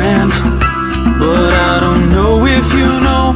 hand But I don't know if you know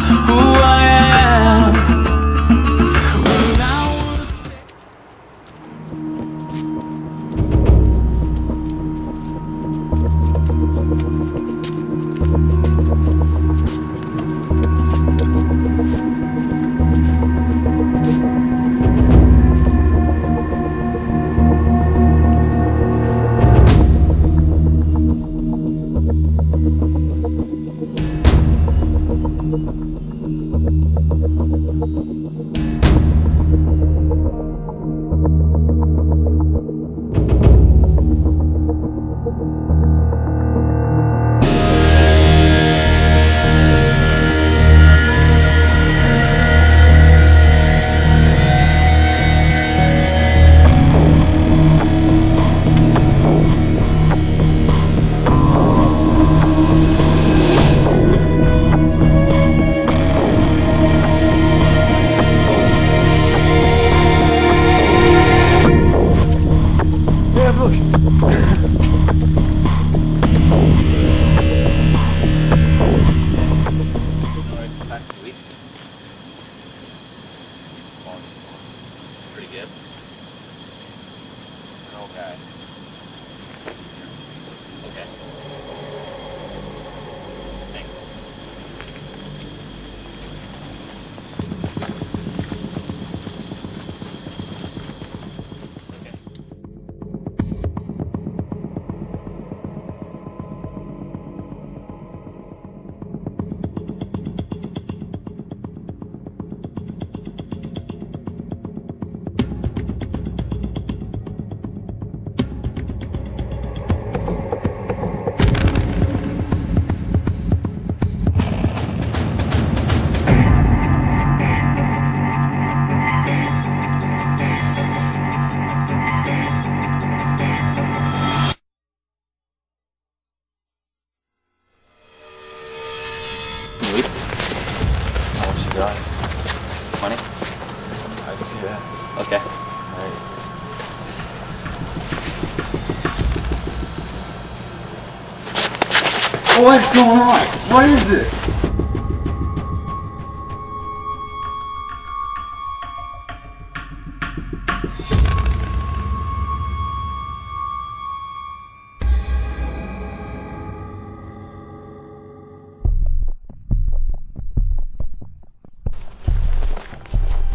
What's going on? What is this?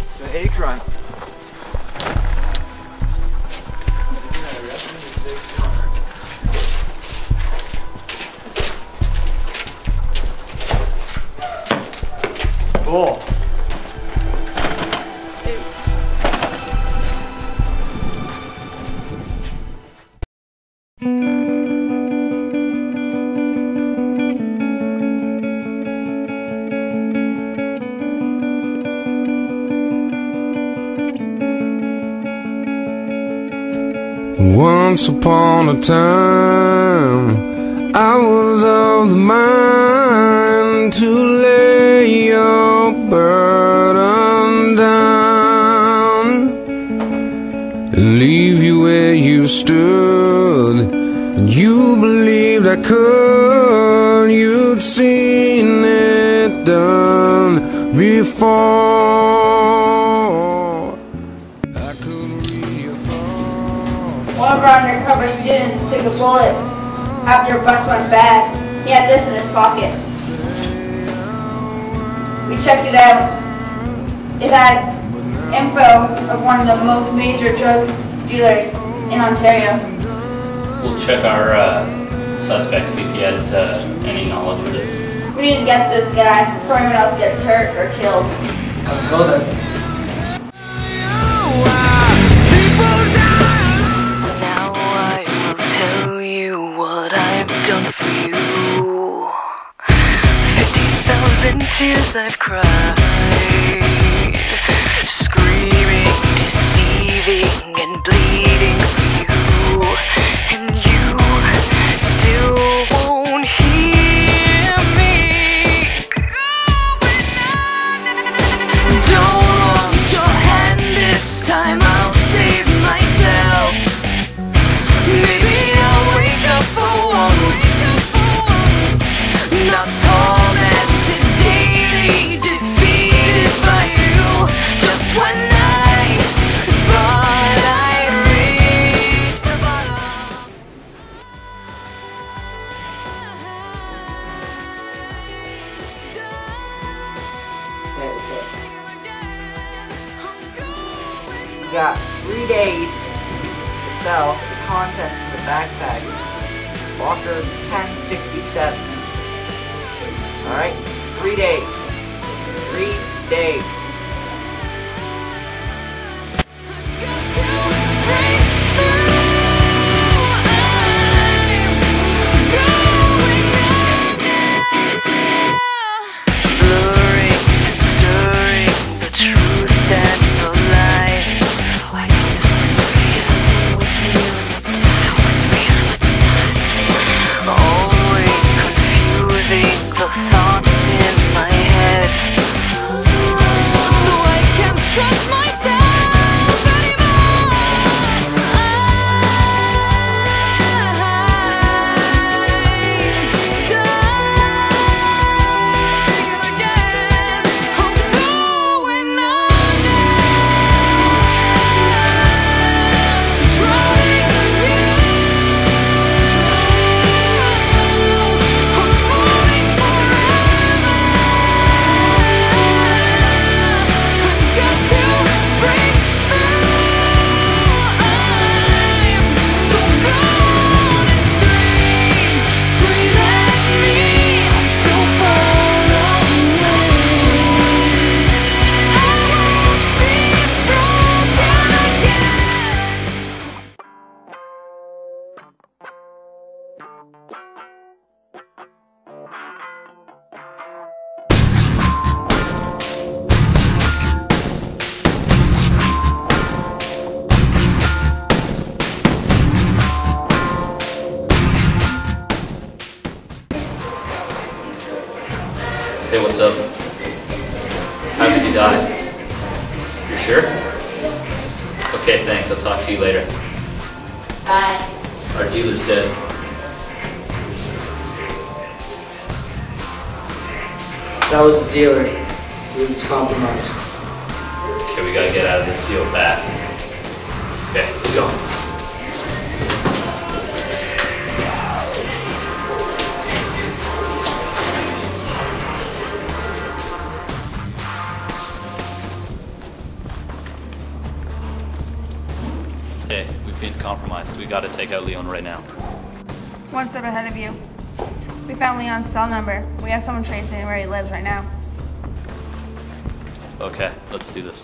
It's an Akron. Cool. Once upon a time, I was of the mind to leave you where you stood. And you believed I could, you'd seen it done before. I could. One of our undercover students took a bullet after a bus went bad. He had this in his pocket. We checked it out. It had info of one of the most major drug dealers in Ontario. We'll check our uh, suspect, see if he has uh, any knowledge of this. We need to get this guy before anyone else gets hurt or killed. Let's go then. Now I will tell you what I've done for you. Fifty thousand tears I've cried, screaming, deceiving, and bleeding for you. And got three days to sell the contents of the backpack. Walker 1067. Alright? Three days. Three days. Sure? Okay, thanks. I'll talk to you later. Bye. Our dealer's dead. That was the dealer. So it's compromised. Okay, we gotta get out of this deal fast. Gotta take out Leon right now. One step ahead of you. We found Leon's cell number. We have someone tracing where he lives right now. Okay, let's do this.